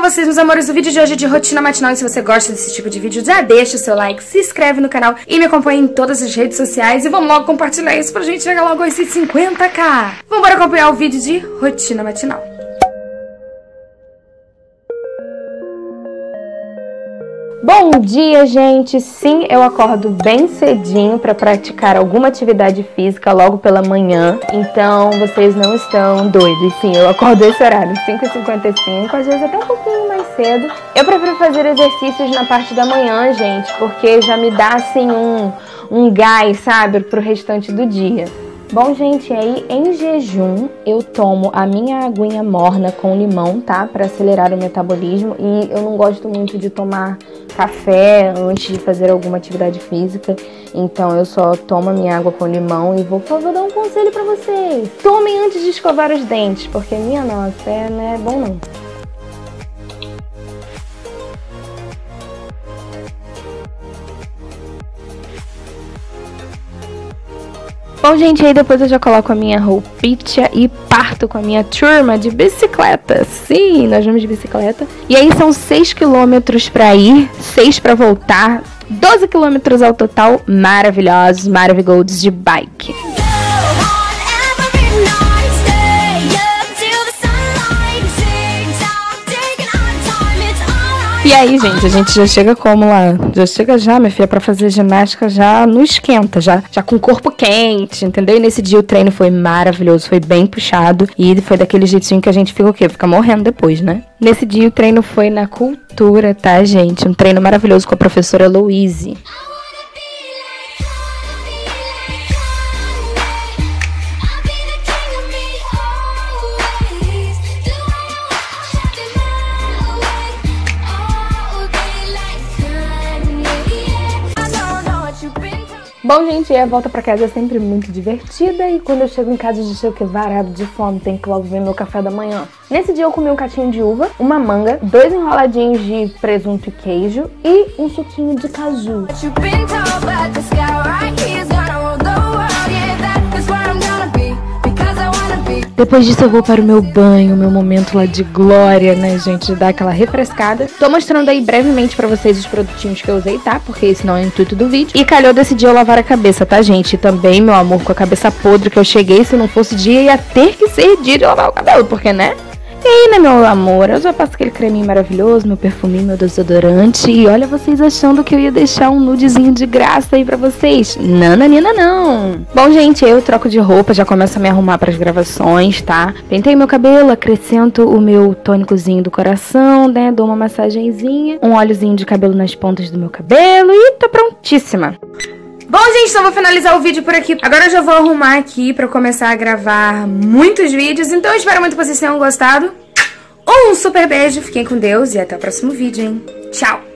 vocês, meus amores. O vídeo de hoje é de rotina matinal e se você gosta desse tipo de vídeo, já deixa o seu like, se inscreve no canal e me acompanha em todas as redes sociais. E vamos logo compartilhar isso pra gente chegar logo a esses 50k. Vamos acompanhar o vídeo de rotina matinal. Bom dia, gente! Sim, eu acordo bem cedinho para praticar alguma atividade física logo pela manhã, então vocês não estão doidos. Sim, eu acordo esse horário, 5h55, às vezes até um pouquinho mais cedo. Eu prefiro fazer exercícios na parte da manhã, gente, porque já me dá assim um, um gás, sabe, pro restante do dia. Bom, gente, aí em jejum eu tomo a minha aguinha morna com limão, tá? Para acelerar o metabolismo. E eu não gosto muito de tomar café antes de fazer alguma atividade física. Então eu só tomo a minha água com limão e vou, favor, dar um conselho para vocês. Tomem antes de escovar os dentes, porque minha nossa, é, não é bom não. Bom, gente, aí depois eu já coloco a minha roupinha e parto com a minha turma de bicicleta. Sim, nós vamos de bicicleta. E aí são 6 quilômetros para ir, 6 para voltar, 12 quilômetros ao total, maravilhosos, maravilhosos de bike. Aí, gente, a gente já chega como lá? Já chega já, minha filha, pra fazer ginástica já no esquenta, já, já com o corpo quente, entendeu? E nesse dia o treino foi maravilhoso, foi bem puxado e foi daquele jeitinho que a gente fica o quê? Fica morrendo depois, né? Nesse dia o treino foi na cultura, tá, gente? Um treino maravilhoso com a professora Louise. Bom, gente, a volta para casa é sempre muito divertida e quando eu chego em casa eu chego que varado de fome, tem que logo ver meu café da manhã. Nesse dia eu comi um catinho de uva, uma manga, dois enroladinhos de presunto e queijo e um suquinho de caju. Depois disso eu vou para o meu banho, meu momento lá de glória, né, gente? De dar aquela refrescada. Tô mostrando aí brevemente para vocês os produtinhos que eu usei, tá? Porque esse não é o intuito do vídeo. E calhou desse dia eu lavar a cabeça, tá, gente? Também, meu amor, com a cabeça podre que eu cheguei, se não fosse dia, ia ter que ser dia de lavar o cabelo, porque, né? Aí, né, meu amor? Eu já passo aquele creminho maravilhoso, meu perfuminho, meu desodorante. E olha vocês achando que eu ia deixar um nudezinho de graça aí pra vocês. Nananina, não. Bom, gente, eu troco de roupa, já começo a me arrumar para as gravações, tá? Pentei meu cabelo, acrescento o meu tônicozinho do coração, né? Dou uma massagenzinha, um óleozinho de cabelo nas pontas do meu cabelo e tô prontíssima. Bom, gente, então vou finalizar o vídeo por aqui. Agora eu já vou arrumar aqui pra começar a gravar muitos vídeos. Então eu espero muito que vocês tenham gostado. Um super beijo, fiquem com Deus e até o próximo vídeo, hein? Tchau!